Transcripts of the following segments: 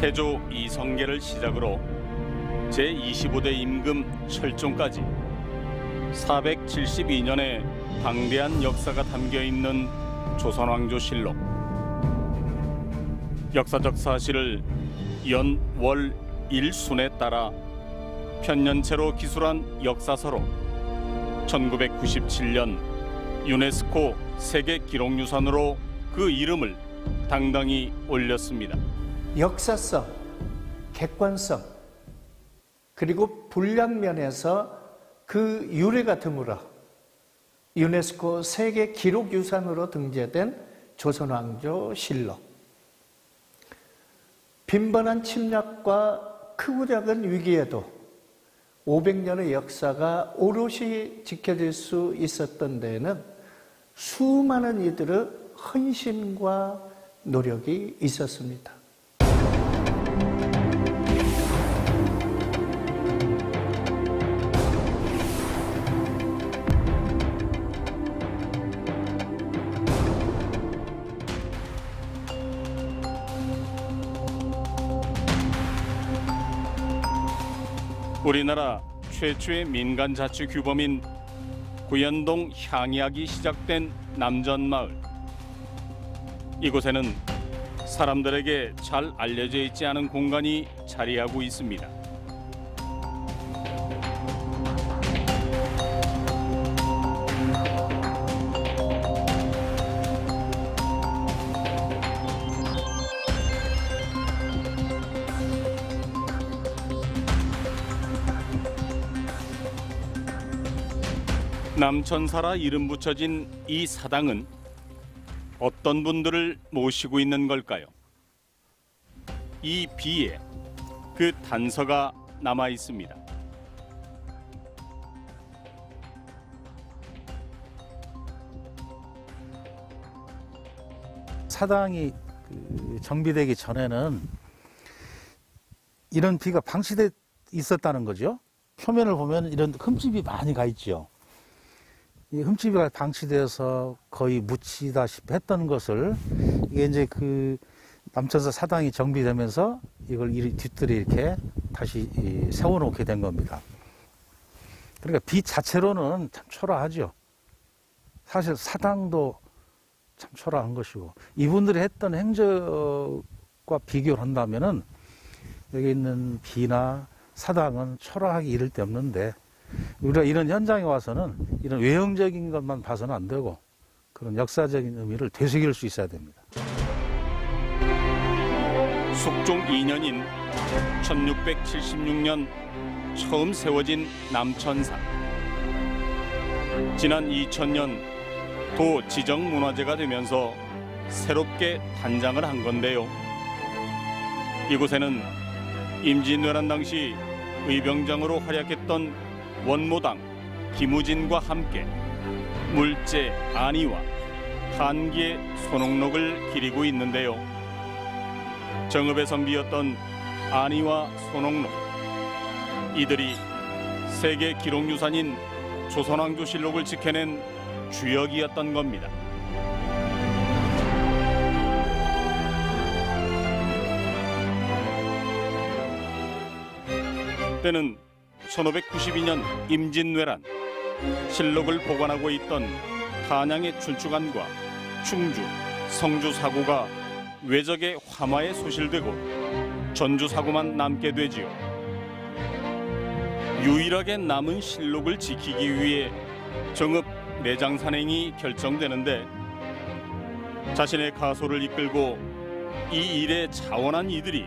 태조 이성계를 시작으로 제25대 임금 철종까지 472년의 방대한 역사가 담겨 있는 조선왕조실록. 역사적 사실을 연, 월, 일순에 따라 편년체로 기술한 역사서로 1997년 유네스코 세계 기록유산으로 그 이름을 당당히 올렸습니다. 역사성, 객관성, 그리고 분량 면에서 그 유래가 드물어 유네스코 세계 기록유산으로 등재된 조선왕조 실록. 빈번한 침략과 크고 작은 위기에도 500년의 역사가 오롯이 지켜질 수 있었던 데에는 수많은 이들의 헌신과 노력이 있었습니다. 우리나라 최초의 민간 자치 규범인 구연동 향약이 시작된 남전마을. 이곳에는 사람들에게 잘 알려져 있지 않은 공간이 자리하고 있습니다. 남천사라 이름 붙여진 이 사당은 어떤 분들을 모시고 있는 걸까요? 이 비에 그 단서가 남아 있습니다. 사당이 그 정비되기 전에는 이런 비가 방치돼 있었다는 거죠. 표면을 보면 이런 흠집이 많이 가 있죠. 이 흠집이 방치되어서 거의 묻히다시피 했던 것을 이게 이제 그 남천사 사당이 정비되면서 이걸 이 뒤뜰에 이렇게 다시 이 세워놓게 된 겁니다. 그러니까 비 자체로는 참 초라하죠. 사실 사당도 참 초라한 것이고 이분들이 했던 행적과 비교를 한다면은 여기 있는 비나 사당은 초라하기 이를 데 없는데 우리가 이런 현장에 와서는 이런 외형적인 것만 봐서는 안 되고 그런 역사적인 의미를 되새길 수 있어야 됩니다. 숙종 2년인 1676년 처음 세워진 남천사. 지난 2000년 도 지정 문화재가 되면서 새롭게 단장을 한 건데요. 이곳에는 임진왜란 당시 의병장으로 활약했던 원모당 김우진과 함께 물제 안희와 한기의 손옥록을 기리고 있는데요. 정읍의 선비였던 안희와 손옥록 이들이 세계 기록유산인 조선왕조실록을 지켜낸 주역이었던 겁니다. 때는 1592년 임진왜란 실록을 보관하고 있던 한양의 춘추관과 충주, 성주 사고가 외적의 화마에 소실되고 전주 사고만 남게 되지요. 유일하게 남은 실록을 지키기 위해 정읍 내장 산행이 결정되는데 자신의 가소를 이끌고 이 일에 자원한 이들이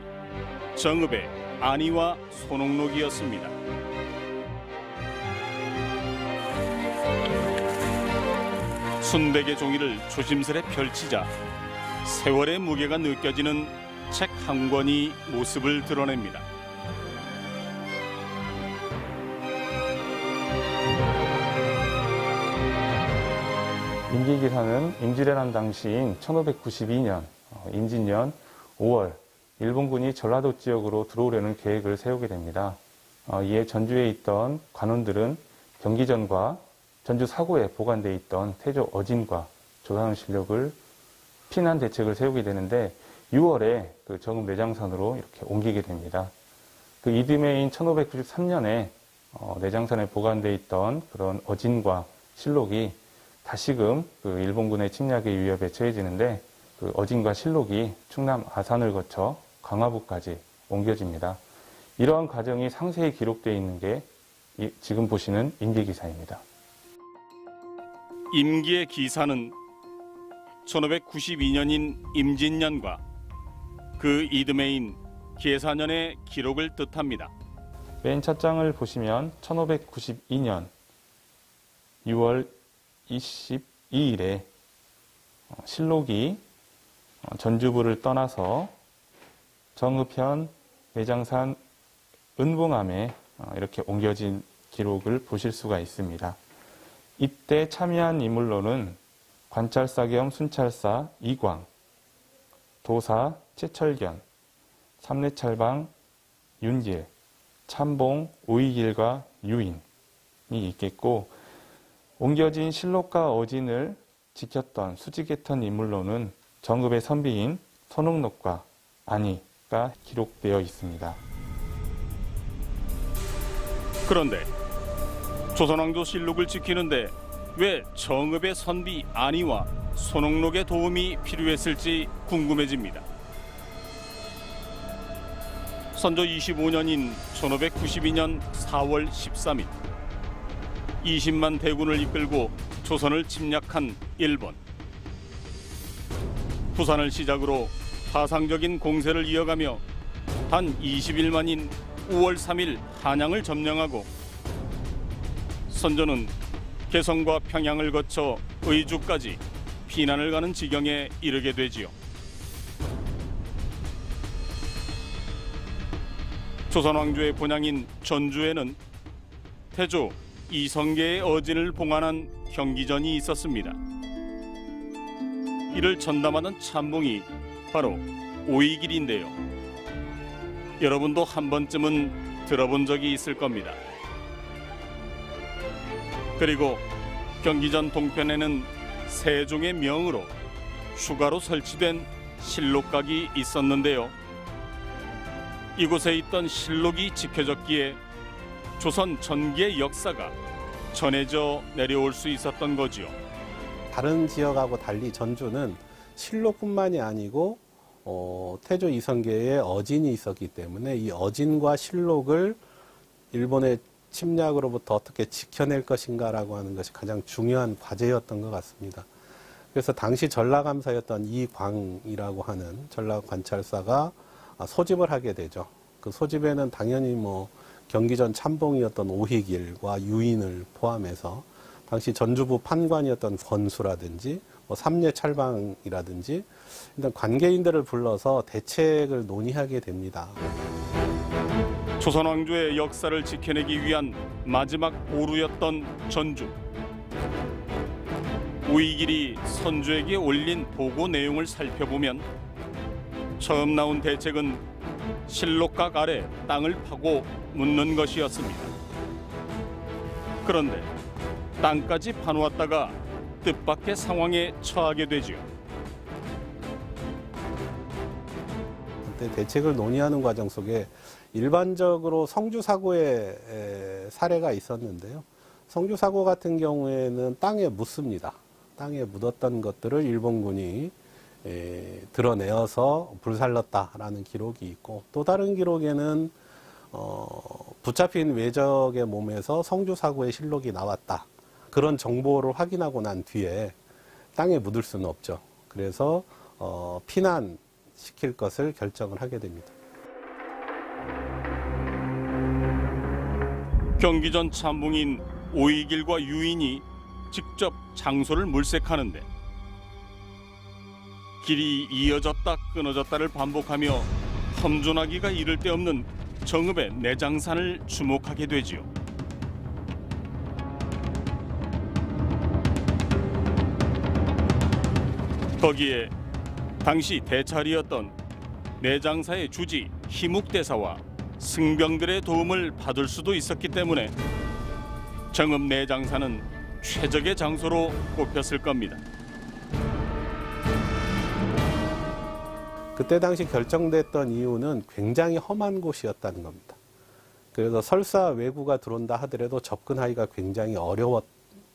정읍의 안희와 손옥록이었습니다. 순백의 종이를 조심스레 펼치자 세월의 무게가 느껴지는 책 한 권이 모습을 드러냅니다. 임기기사는 임진왜란 당시인 1592년 어, 임진년 5월 일본군이 전라도 지역으로 들어오려는 계획을 세우게 됩니다. 어, 이에 전주에 있던 관원들은 경기전과 전주 사고에 보관돼 있던 태조 어진과 조상 실력을 피난 대책을 세우게 되는데 6월에 그 정읍 내장산으로 이렇게 옮기게 됩니다. 그 이듬해인 1593년에 어, 내장산에 보관돼 있던 그런 어진과 실록이 다시금 그 일본군의 침략의 위협에 처해지는데 그 어진과 실록이 충남 아산을 거쳐 광화부까지 옮겨집니다. 이러한 과정이 상세히 기록되어 있는 게 이- 지금 보시는 임기기사입니다. 임기의 기사는 1592년인 임진년과 그 이듬해인 계사년의 기록을 뜻합니다. 맨 첫 장을 보시면 1592년 6월 22일에 어, 실록이 어, 전주부를 떠나서 정읍현 매장산 은봉암에 어, 이렇게 옮겨진 기록을 보실 수가 있습니다. 이때 참여한 인물로는 관찰사 겸 순찰사 이광, 도사 최철견, 삼례철방 윤길, 참봉, 오이길과 유인이 있겠고 옮겨진 실록과 어진을 지켰던 수직했던 인물로는 정읍의 선비인 손흥록과 안희가 기록되어 있습니다. 그런데 조선왕조 실록을 지키는데 왜 정읍의 선비 안희와 손옥록의 도움이 필요했을지 궁금해집니다. 선조 25년인 1592년 4월 13일 20만 대군을 이끌고 조선을 침략한 일본 부산을 시작으로 파상적인 공세를 이어가며 단 20일 만인 5월 3일 한양을 점령하고 선조는 개성과 평양을 거쳐 의주까지 피난을 가는 지경에 이르게 되지요. 조선 왕조의 본향인 전주에는 태조 이성계의 어진을 봉안한 경기전이 있었습니다. 이를 전담하던 참봉이 바로 오이길인데요. 여러분도 한 번쯤은 들어본 적이 있을 겁니다. 그리고 경기전 동편에는 세종의 명으로 추가로 설치된 실록각이 있었는데요. 이곳에 있던 실록이 지켜졌기에 조선 전기의 역사가 전해져 내려올 수 있었던 거지요. 다른 지역하고 달리 전주는 실록뿐만이 아니고 어, 태조 이성계의 어진이 있었기 때문에 이 어진과 실록을 일본의 침략으로부터 어떻게 지켜낼 것인가라고 하는 것이 가장 중요한 과제였던 것 같습니다. 그래서 당시 전라감사였던 이광이라고 하는 전라관찰사가 아, 소집을 하게 되죠. 그 소집에는 당연히 뭐 경기전 참봉이었던 오희길과 유인을 포함해서 당시 전주부 판관이었던 권수라든지 뭐 삼례 찰방이라든지 일단 관계인들을 불러서 대책을 논의하게 됩니다. 조선 왕조의 역사를 지켜내기 위한 마지막 보루였던 전주. 우이길이 선조에게 올린 보고 내용을 살펴보면 처음 나온 대책은 실록각 아래 땅을 파고 묻는 것이었습니다. 그런데 땅까지 파놓았다가 뜻밖의 상황에 처하게 되지요. 대책을 논의하는 과정 속에 일반적으로 성주 사고의 에, 사례가 있었는데요. 성주 사고 같은 경우에는 땅에 묻습니다. 땅에 묻었던 것들을 일본군이 에, 드러내어서 불살랐다라는 기록이 있고 또 다른 기록에는 어, 붙잡힌 외적의 몸에서 성주 사고의 실록이 나왔다. 그런 정보를 확인하고 난 뒤에 땅에 묻을 수는 없죠. 그래서 어, 피난 시킬 것을 결정을 하게 됩니다. 경기 전 참봉인 오이길과 유인이 직접 장소를 물색하는데 길이 이어졌다 끊어졌다를 반복하며 험존하기가 이를 데 없는 정읍의 내장산을 주목하게 되지요. 거기에 당시 대찰이었던 내장사의 주지 희묵대사와 승병들의 도움을 받을 수도 있었기 때문에 정읍 내장사는 최적의 장소로 꼽혔을 겁니다. 그때 당시 결정됐던 이유는 굉장히 험한 곳이었다는 겁니다. 그래서 설사 외구가 들어온다 하더라도 접근하기가 굉장히 어려웠,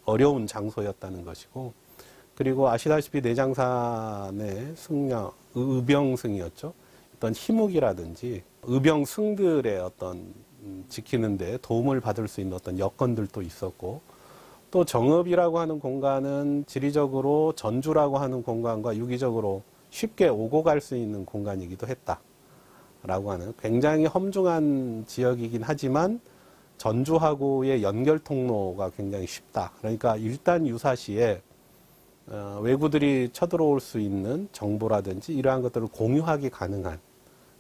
어려운 장소였다는 것이고, 그리고 아시다시피 내장산의 승려, 의병승이었죠. 어떤 희묵이라든지 의병승들의 어떤 음, 지키는데 도움을 받을 수 있는 어떤 여건들도 있었고, 또 정읍이라고 하는 공간은 지리적으로 전주라고 하는 공간과 유기적으로 쉽게 오고 갈 수 있는 공간이기도 했다. 라고 하는 굉장히 험중한 지역이긴 하지만 전주하고의 연결 통로가 굉장히 쉽다. 그러니까 일단 유사시에 어, 외구들이 쳐들어올 수 있는 정보라든지 이러한 것들을 공유하기 가능한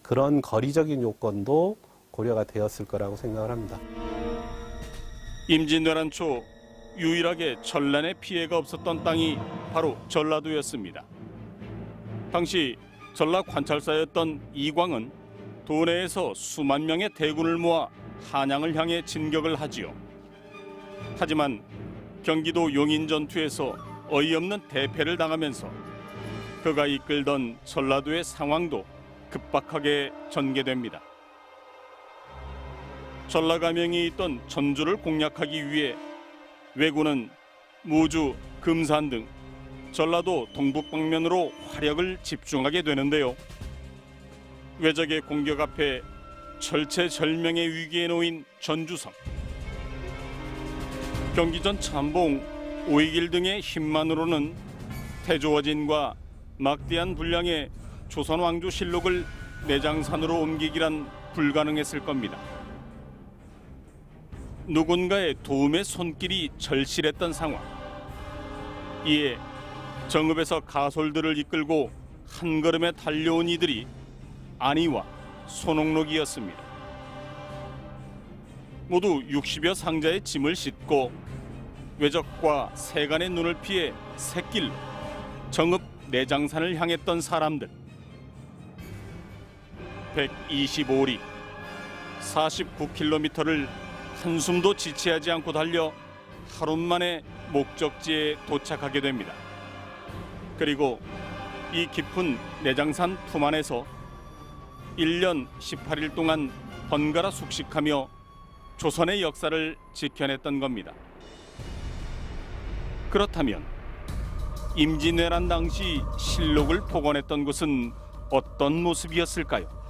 그런 거리적인 요건도 고려가 되었을 거라고 생각을 합니다. 임진왜란 초 유일하게 전란의 피해가 없었던 땅이 바로 전라도였습니다. 당시 전라 관찰사였던 이광은 도내에서 수만 명의 대군을 모아 한양을 향해 진격을 하지요. 하지만 경기도 용인 전투에서 어이없는 대패를 당하면서 그가 이끌던 전라도의 상황도 급박하게 전개됩니다. 전라가명이 있던 전주를 공략하기 위해 왜군은 무주, 금산 등 전라도 동북 방면으로 화력을 집중하게 되는데요. 외적의 공격 앞에 절체절명의 위기에 놓인 전주성. 경기전 참봉, 오이길 등의 힘만으로는 태조어진과 막대한 분량의 조선 왕조 실록을 내장산으로 옮기기란 불가능했을 겁니다. 누군가의 도움의 손길이 절실했던 상황. 이에 정읍에서 가솔들을 이끌고 한 걸음에 달려온 이들이 안희와 손옥록이었습니다. 모두 60여 상자의 짐을 싣고 외적과 세간의 눈을 피해 샛길로 정읍 내장산을 향했던 사람들. 125리 49km를 한숨도 지체하지 않고 달려 하루 만에 목적지에 도착하게 됩니다. 그리고 이 깊은 내장산 품 안에서 1년 18일 동안 번갈아 숙식하며 조선의 역사를 지켜냈던 겁니다. 그렇다면 임진왜란 당시 실록을 복원했던 곳은 어떤 모습이었을까요?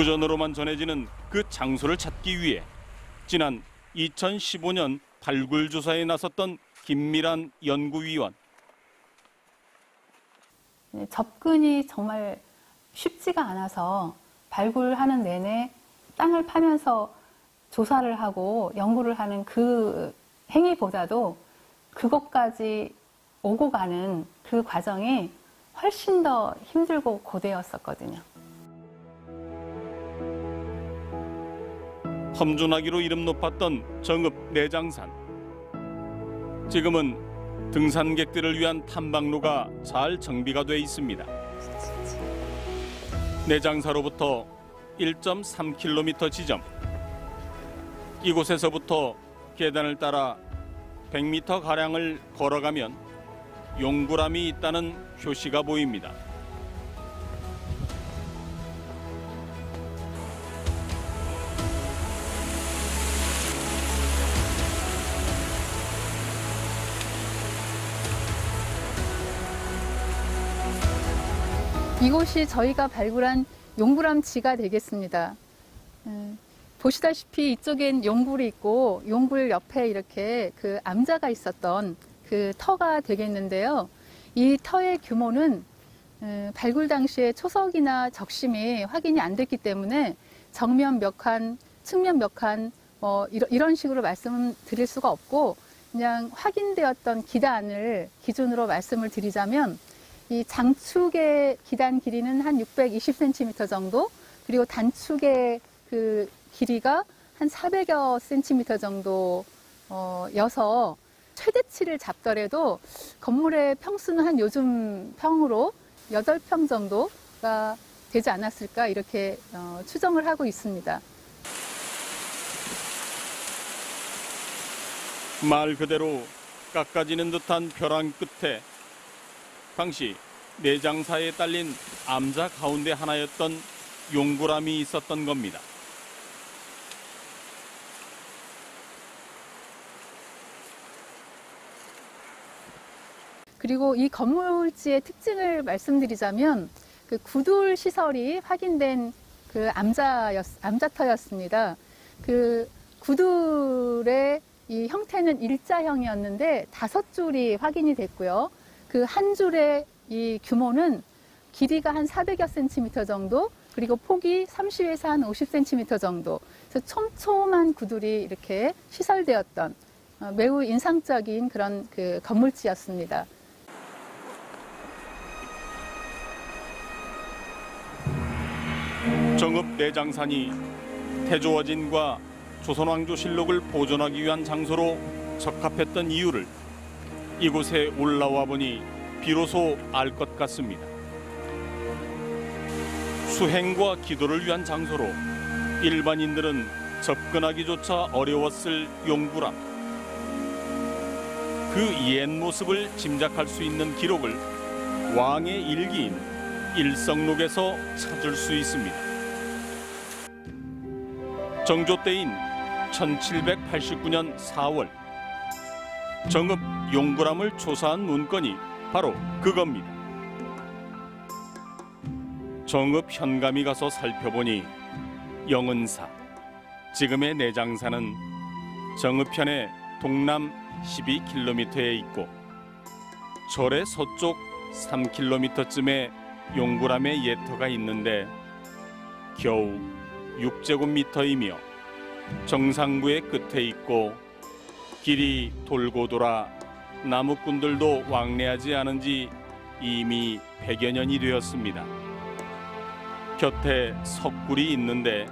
구전으로만 전해지는 그 장소를 찾기 위해 지난 2015년 발굴 조사에 나섰던 김미란 연구위원. 네, 접근이 정말 쉽지가 않아서 발굴하는 내내 땅을 파면서 조사를 하고 연구를 하는 그 행위보다도 그것까지 오고 가는 그 과정이 훨씬 더 힘들고 고되었었거든요. 험준하기로 이름 높았던 정읍 내장산. 지금은 등산객들을 위한 탐방로가 잘 정비가 돼 있습니다. 내장사로부터 1.3km 지점. 이곳에서부터 계단을 따라 100m 가량을 걸어가면 용구람이 있다는 표시가 보입니다. 이곳이 저희가 발굴한 용굴암지가 되겠습니다. 음, 보시다시피 이쪽엔 용굴이 있고 용굴 옆에 이렇게 그 암자가 있었던 그 터가 되겠는데요. 이 터의 규모는 음, 발굴 당시에 초석이나 적심이 확인이 안 됐기 때문에 정면 몇 칸, 측면 몇 칸, 뭐 이런 식으로 말씀드릴 수가 없고 그냥 확인되었던 기단을 기준으로 말씀을 드리자면 이 장축의 기단 길이는 한 620cm 정도, 그리고 단축의 그 길이가 한 400여 cm 정도 어, 여서 최대치를 잡더라도 건물의 평수는 한 요즘 평으로 8평 정도가 되지 않았을까 이렇게 어, 추정을 하고 있습니다. 말 그대로 깎아지는 듯한 벼랑 끝에 당시 내장사에 딸린 암자 가운데 하나였던 용구람이 있었던 겁니다. 그리고 이 건물지의 특징을 말씀드리자면 그 구돌 시설이 확인된 그 암자였, 암자터였습니다. 그 구둘의 이 형태는 일자형이었는데 다섯 줄이 확인이 됐고요. 그 한 줄의 이 규모는 길이가 한 400여 센티미터 정도, 그리고 폭이 30에서 한 50cm 정도. 그래서 촘촘한 구들이 이렇게 시설되었던 어, 매우 인상적인 그런 그 건물지였습니다. 정읍 내장산이 태조어진과 조선왕조 실록을 보존하기 위한 장소로 적합했던 이유를 이곳에 올라와 보니 비로소 알 것 같습니다. 수행과 기도를 위한 장소로 일반인들은 접근하기조차 어려웠을 용구람. 그 옛 모습을 짐작할 수 있는 기록을 왕의 일기인 일성록에서 찾을 수 있습니다. 정조 때인 1789년 4월 정읍 용구람을 조사한 문건이 바로 그겁니다. 정읍 현감이 가서 살펴보니 영은사 지금의 내장사는 정읍현의 동남 12km에 있고 절의 서쪽 3km쯤에 용구람의 예터가 있는데 겨우 6제곱미터이며 정상부의 끝에 있고 길이 돌고 돌아 나무꾼들도 왕래하지 않은 지 이미 100여 년이 되었습니다. 곁에 석굴이 있는데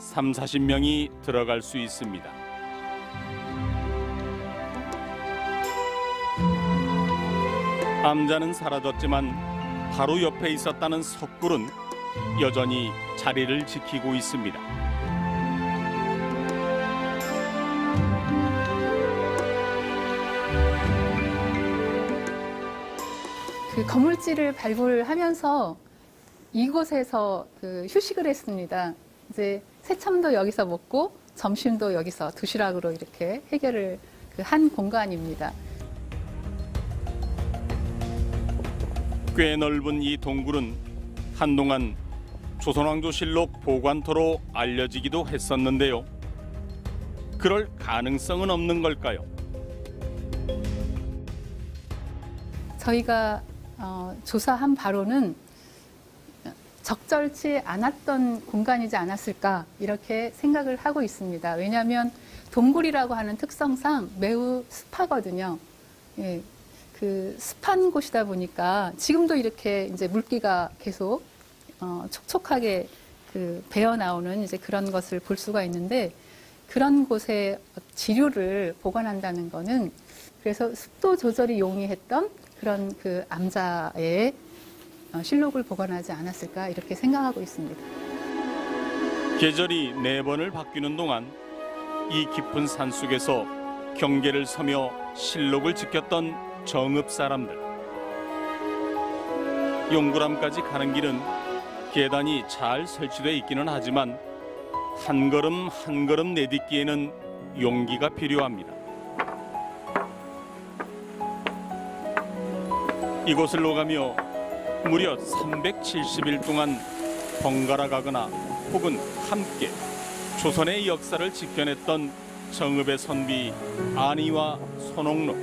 3, 40명이 들어갈 수 있습니다. 암자는 사라졌지만 바로 옆에 있었다는 석굴은 여전히 자리를 지키고 있습니다. 그 건물지를 발굴하면서 이곳에서 그 휴식을 했습니다. 이제 새참도 여기서 먹고 점심도 여기서 도시락으로 이렇게 해결을 그 한 공간입니다. 꽤 넓은 이 동굴은 한동안 조선왕조실록 보관터로 알려지기도 했었는데요. 그럴 가능성은 없는 걸까요? 저희가 어, 조사한 바로는 적절치 않았던 공간이지 않았을까 이렇게 생각을 하고 있습니다. 왜냐하면 동굴이라고 하는 특성상 매우 습하거든요. 예, 그 습한 곳이다 보니까 지금도 이렇게 이제 물기가 계속 어, 촉촉하게 그 배어 나오는 이제 그런 것을 볼 수가 있는데 그런 곳에 지류를 보관한다는 거는 그래서 습도 조절이 용이했던 그런 그 암자의 어, 실록을 보관하지 않았을까 이렇게 생각하고 있습니다. 계절이 네 번을 바뀌는 동안 이 깊은 산 속에서 경계를 서며 실록을 지켰던 정읍 사람들. 용구람까지 가는 길은 계단이 잘 설치돼 있기는 하지만 한 걸음 한 걸음 내딛기에는 용기가 필요합니다. 이곳을 오가며 무려 370일 동안 번갈아 가거나 혹은 함께 조선의 역사를 지켜냈던 정읍의 선비 안희와 손옥록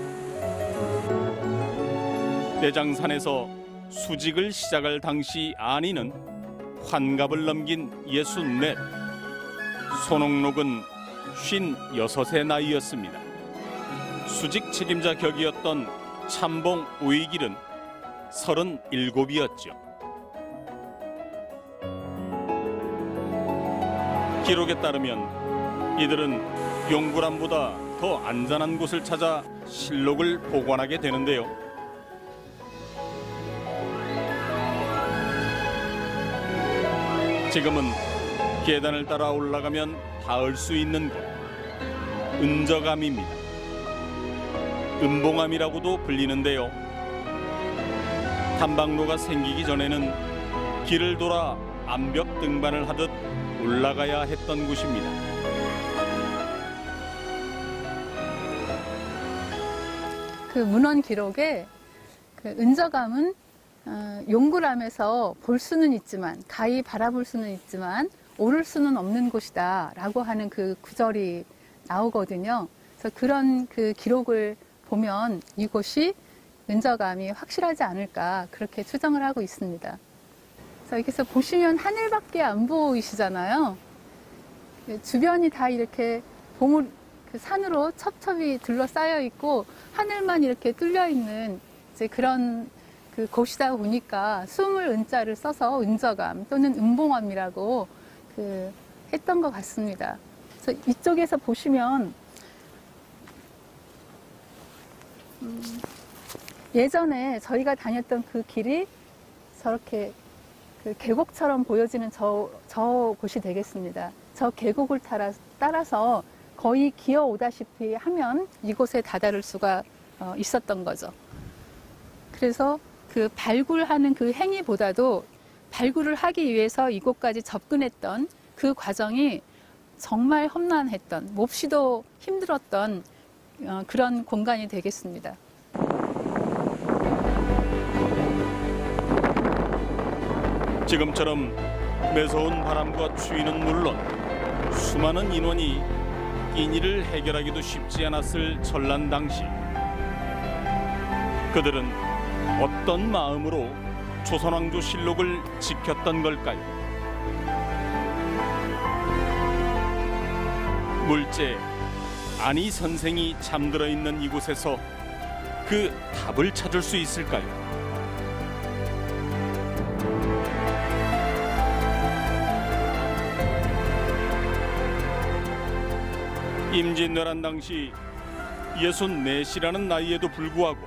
내장산에서 수직을 시작할 당시 안희는 환갑을 넘긴 64 손옥록은 56의 나이였습니다. 수직 책임자 격이었던 참봉 오이길은 37이었죠. 기록에 따르면 이들은 용구람보다 더 안전한 곳을 찾아 실록을 보관하게 되는데요. 지금은 계단을 따라 올라가면 닿을 수 있는 곳 은저감입니다. 은봉암이라고도 불리는데요. 탐방로가 생기기 전에는 길을 돌아 암벽 등반을 하듯 올라가야 했던 곳입니다. 그 문헌 기록에 그 은저감은 어, 용구람에서 볼 수는 있지만 가히 바라볼 수는 있지만 오를 수는 없는 곳이다라고 하는 그 구절이 나오거든요. 그래서 그런 그 기록을 보면 이곳이 은저감이 확실하지 않을까 그렇게 추정을 하고 있습니다. 그래서 여기서 보시면 하늘밖에 안 보이시잖아요. 예, 주변이 다 이렇게 봉우리, 그 산으로 첩첩이 둘러싸여 있고 하늘만 이렇게 뚫려 있는 이제 그런 그 곳이다 보니까 숨을 은자를 써서 은저감 또는 은봉암이라고 그 했던 것 같습니다. 그래서 이쪽에서 보시면 음, 예전에 저희가 다녔던 그 길이 저렇게 그 계곡처럼 보여지는 저, 저 곳이 되겠습니다. 저 계곡을 따라, 따라서 거의 기어 오다시피 하면 이곳에 다다를 수가 어, 있었던 거죠. 그래서 그 발굴하는 그 행위보다도 발굴을 하기 위해서 이곳까지 접근했던 그 과정이 정말 험난했던, 몹시도 힘들었던 어, 그런 공간이 되겠습니다. 지금처럼 매서운 바람과 추위는 물론 수많은 인원이 인의를 해결하기도 쉽지 않았을 전란 당시 그들은 어떤 마음으로 조선왕조 실록을 지켰던 걸까요? 물제 안희 선생이 잠들어 있는 이곳에서 그 답을 찾을 수 있을까요? 임진왜란 당시 64시라는 나이에도 불구하고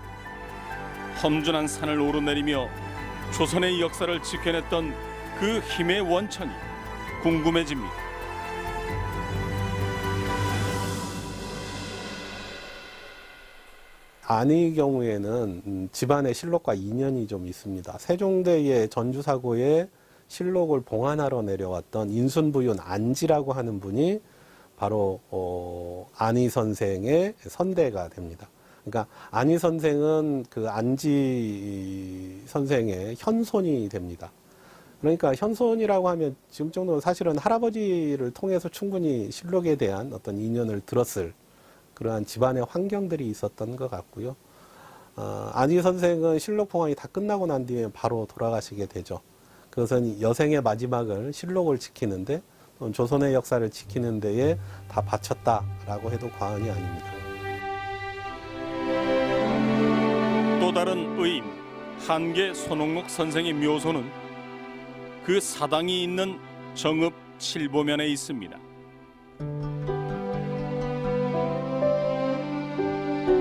험준한 산을 오르내리며 조선의 역사를 지켜냈던 그 힘의 원천이 궁금해집니다. 아니의 경우에는 음, 집안의 실록과 인연이 좀 있습니다. 세종대의 전주사고에 실록을 봉안하러 내려왔던 인순부윤 안지라고 하는 분이 바로 어, 안희 선생의 선대가 됩니다. 그러니까 안희 선생은 그 안지 선생의 현손이 됩니다. 그러니까 현손이라고 하면 지금 정도는 사실은 할아버지를 통해서 충분히 실록에 대한 어떤 인연을 들었을 그러한 집안의 환경들이 있었던 것 같고요. 어, 안희 선생은 실록 봉안이 다 끝나고 난 뒤에 바로 돌아가시게 되죠. 그것은 여생의 마지막을 실록을 지키는데 조선의 역사를 지키는 데에 다 바쳤다라고 해도 과언이 아닙니다. 또 다른 의인 한계 손옥록 선생의 묘소는 그 사당이 있는 정읍 칠보면에 있습니다.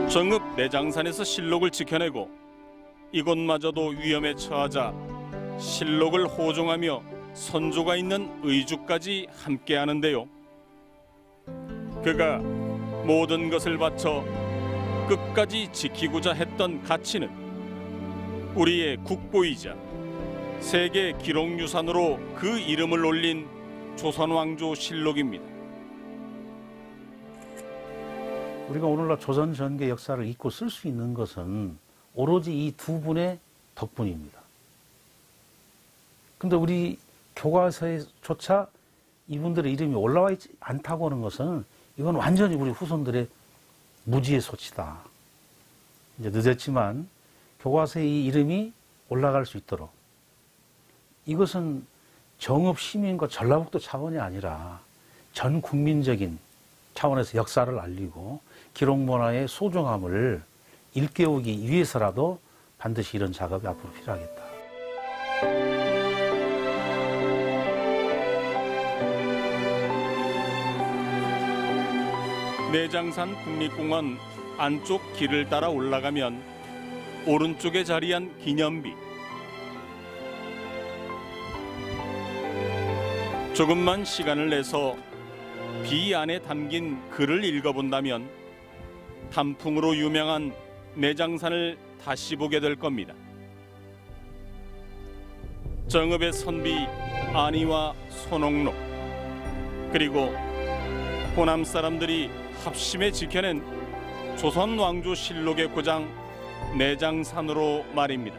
정읍 내장산에서 실록을 지켜내고 이곳마저도 위험에 처하자 실록을 호종하며 선조가 있는 의주까지 함께 하는데요. 그가 모든 것을 바쳐 끝까지 지키고자 했던 가치는 우리의 국보이자 세계 기록유산으로 그 이름을 올린 조선왕조 실록입니다. 우리가 오늘날 조선 전개 역사를 잊고 쓸 수 있는 것은 오로지 이 두 분의 덕분입니다. 근데 우리 교과서에조차 이분들의 이름이 올라와 있지 않다고 하는 것은 이건 완전히 우리 후손들의 무지의 소치다. 이제 늦었지만 교과서에 이 이름이 올라갈 수 있도록 이것은 정읍 시민과 전라북도 차원이 아니라 전 국민적인 차원에서 역사를 알리고 기록 문화의 소중함을 일깨우기 위해서라도 반드시 이런 작업이 앞으로 필요하겠다. 내장산 국립공원 안쪽 길을 따라 올라가면 오른쪽에 자리한 기념비 조금만 시간을 내서 비 안에 담긴 글을 읽어본다면 단풍으로 유명한 내장산을 다시 보게 될 겁니다. 정읍의 선비 안희와 손옥록 그리고 호남 사람들이 합심해 지켜낸 조선 왕조 실록의 고장 내장산으로 말입니다.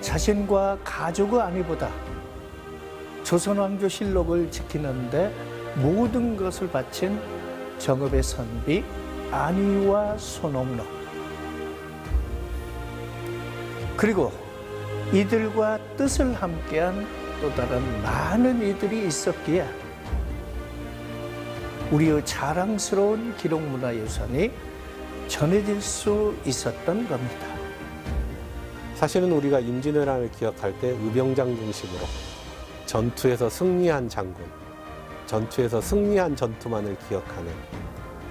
자신과 가족의 안위보다 조선왕조 실록을 지키는데 모든 것을 바친 정읍의 선비 안위와 손옥록 그리고 이들과 뜻을 함께한 또 다른 많은 이들이 있었기에 우리의 자랑스러운 기록문화유산이 전해질 수 있었던 겁니다. 사실은 우리가 임진왜란을 기억할 때 의병장 중심으로 전투에서 승리한 장군, 전투에서 승리한 전투만을 기억하는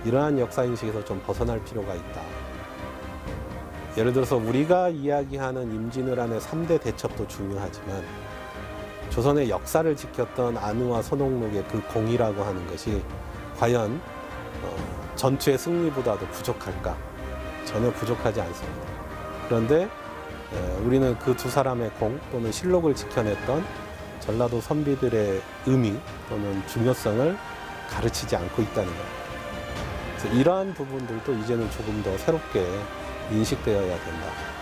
이러한 역사인식에서 좀 벗어날 필요가 있다. 예를 들어서 우리가 이야기하는 임진왜란의 3대 대첩도 중요하지만 조선의 역사를 지켰던 안우와 손옥록의 그 공이라고 하는 것이 과연 어, 전투의 승리보다도 부족할까? 전혀 부족하지 않습니다. 그런데 에, 우리는 그 두 사람의 공 또는 실록을 지켜냈던 전라도 선비들의 의미 또는 중요성을 가르치지 않고 있다는 것. 그래서 이러한 부분들도 이제는 조금 더 새롭게 인식되어야 된다.